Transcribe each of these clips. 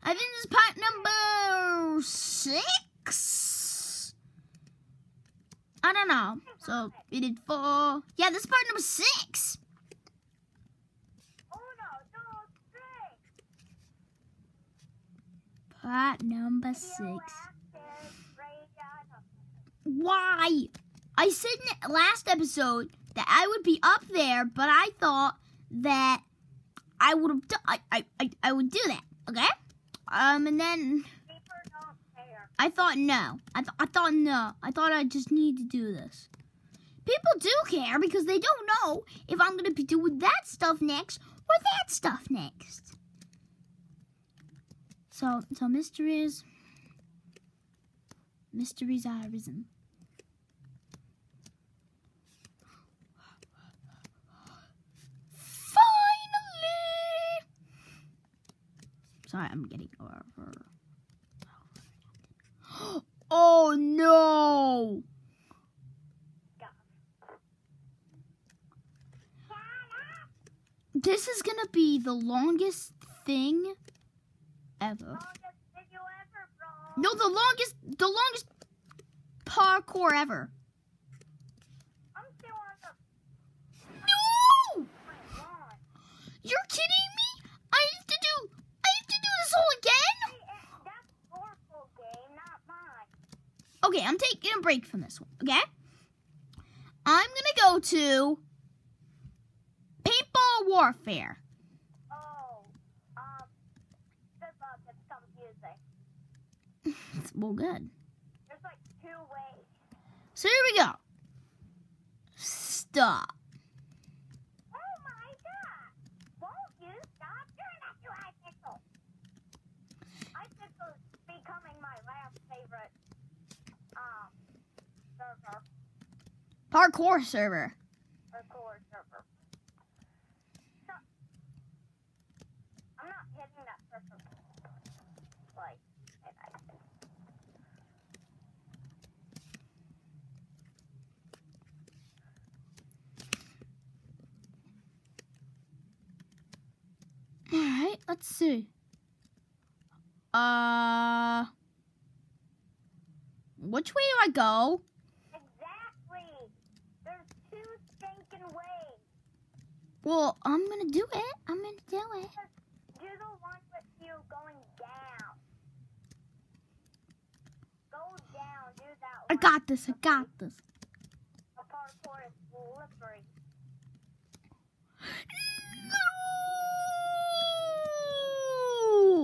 I think this is part number six. I don't know. So we did four. Yeah, this is part number six. Part number six. Why? I said in the last episode that I would be up there, but I thought that I would have. do- I, I, I, I would do that. Okay. Um, and then. I thought no. I, th- I thought no. I thought I just need to do this. People do care because they don't know if I'm to be doing that stuff next or that stuff next. So, so mysteries, mysteries are arisen. Sorry, I'm getting over. Oh no! This is gonna be the longest thing ever. No, the longest, the longest parkour ever. No! You're kidding me? I have to do, I have to do this all again? Hey, eh, that's your full game, not mine. Okay, I'm taking a break from this one. Okay, I'm gonna go to paintball warfare. Well good. There's like two ways. So here we go. Stop. Oh my god! Won't you stop? You're not too Hypixel. High pixel is becoming my last favorite, um, server Parkour server. server. So, I'm not hitting that server. Like, All right, let's see. Uh, which way do I go? exactly. There's two stinking ways. Well, I'm gonna do it. I'm gonna do it. Do the one with you going down. Go down. Do that I got this. I got this. The parkour is slippery.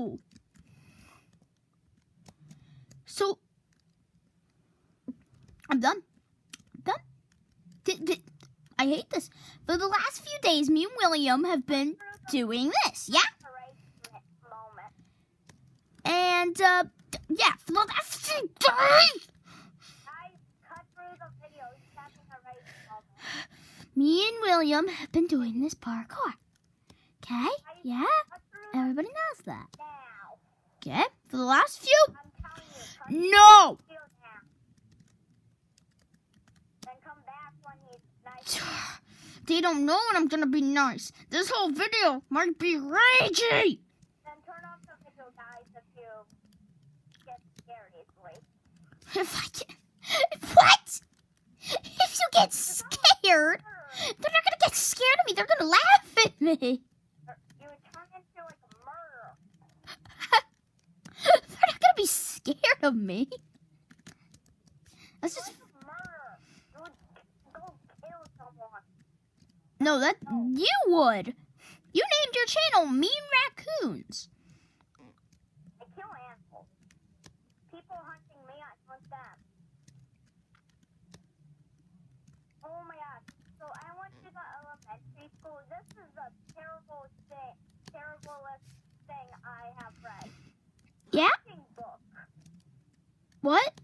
No! So, I'm done. I'm done. Di- di- I hate this. For the last few days, me and William have been doing this, yeah? And, uh, yeah, for the last few days, Guys, cut through the video. He's having a race moment. me and William have been doing this parkour. Okay? Yeah? Cut through the Everybody knows that. now. Okay? For the last few. I'm telling you. Cut through No! the video now. Then come back when he's nice. They don't know when I'm gonna be nice. This whole video might be ragey. Then turn off the video, guys, if you get scared easily. If I get, what? If you get scared, they're not gonna get scared of me. They're gonna laugh at me. You would turn into like a they're not gonna be scared of me. That's just Like a murderer. You would go kill someone. No. That you would. You named your channel Mean Raccoons. I kill animals. People hunting me, I hunt them. Oh my god. So I went to the elementary school. This is the terrible thing, terriblest thing I have read. Yeah. What?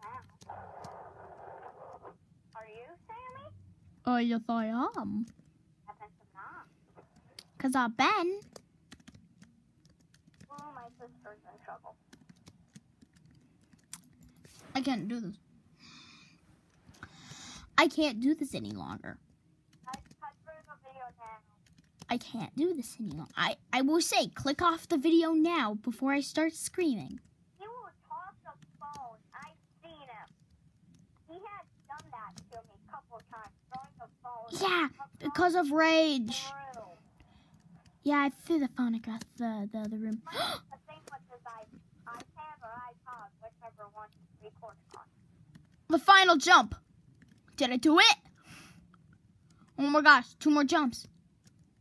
now. Are you, Sammy? Oh, yes, I am. I bet I'm not. Because I've been. Oh, my sister's in trouble. I can't do this. I can't do this any longer. I cut through the video now. I can't do this any longer. I, I will say, click off the video now before I start screaming. He will toss the phone. I've seen him. He had done that to me a couple of times, throwing the phone. Yeah, because of rage. Yeah, I threw the phone across the, the other room. The thing with his i- iPad or iPod, whichever one he records on. the final jump. Did I do it? Oh my gosh, two more jumps.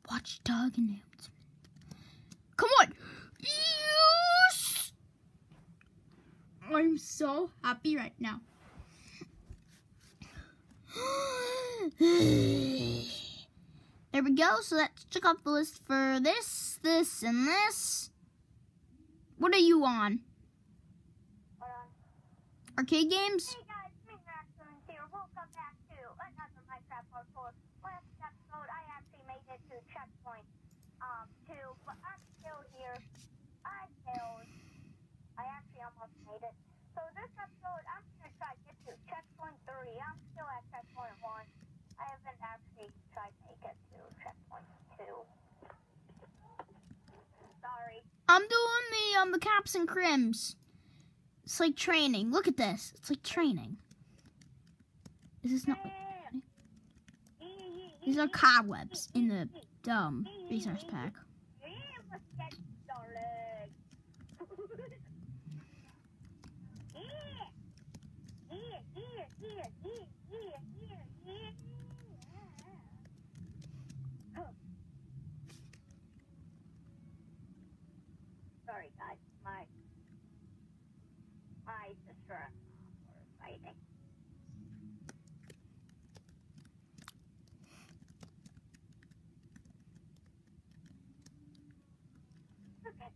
Watch dog announcement. Come on. Yes! I'm so happy right now. There we go. So let's check off the list for this, this, and this. What are you on? On. Arcade games? Hey guys, me Maximum here. Welcome back to another Minecraft parkour. Last episode, I actually made it to checkpoint um two, but I'm still here. I failed. I actually almost made it. So this episode, I'm gonna try to get to checkpoint three. I'm still at checkpoint one. I haven't actually tried to make it to checkpoint two. Sorry. I'm doing the um the cops and crims. It's like training. Look at this. It's like training. Is this not? These are cobwebs in the um resource pack. Yeah, let's get started. yeah. Yeah, yeah, yeah, yeah, yeah, yeah, yeah. Huh. Sorry, guys. My my sister and mom were fighting. Okay.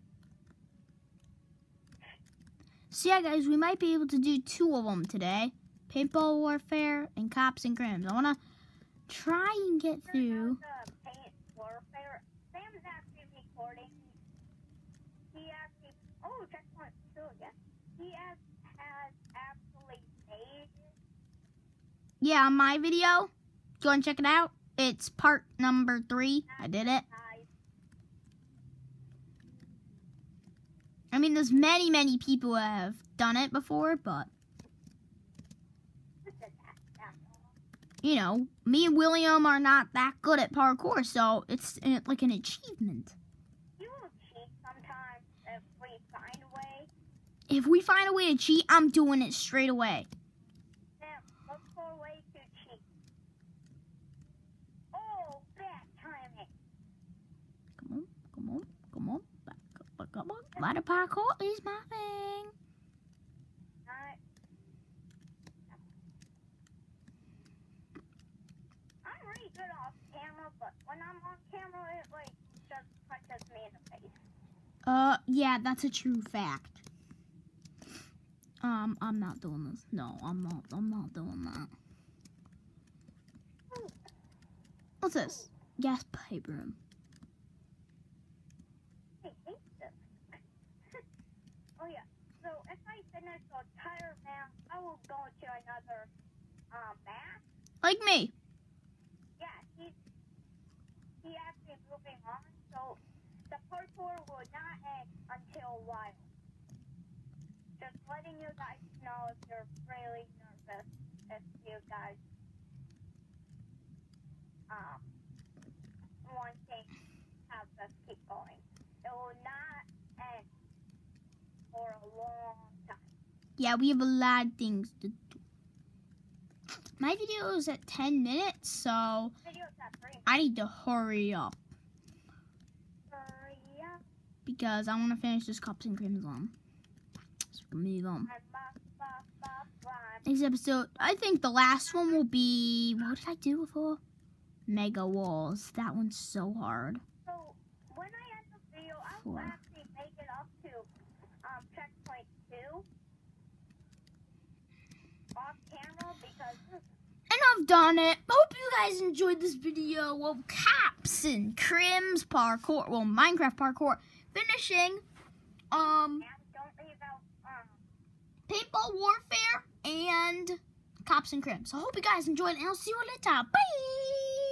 So yeah, guys, we might be able to do two of them today: paintball warfare and cops and crims. I wanna try and get through. The paint warfare. Sam's actually recording. He actually. Oh, checkpoint two again. He has, has actually made. Yeah, on my video. Go and check it out. It's part number three. I did it. I mean, there's many, many people who have done it before, but Look at that. That's all. you know, me and William are not that good at parkour, so it's uh, like an achievement. You will cheat sometimes if we find a way. If we find a way to cheat, I'm doing it straight away. Sam, look for a way to cheat. Oh, bad timing. Come on, come on, come on. Back up, back up. Ladder parkour is my thing. I'm really good off camera, but when I'm on camera, it like just punches me in the face. Uh, yeah, that's a true fact. Um, I'm not doing this. No, I'm not. I'm not doing that. What's this? Gas pipe room. I hate this. oh yeah. So if I finish the entire map, I will go to another um map. Like me. Yeah, he's he actually moving on, so the parkour will not end until a while. Just letting you guys know if you're really nervous if you guys um wanting to have us keep going. It will not end for a long time. Yeah, we have a lot of things to do. My video is at 10 minutes, so Videos at three. I need to hurry up because I want to finish this Cops and Crims one. So we can move on. Next episode, I think the last one will be. What did I do before? Mega Walls. That one's so hard. So when I end the video, Four. actually make it up to because And I've done it. Hope you guys enjoyed this video of Cops and Crim's parkour. Well, Minecraft parkour. Finishing um paintball warfare and Cops and Crim. So I hope you guys enjoyed and I'll see you later. Bye!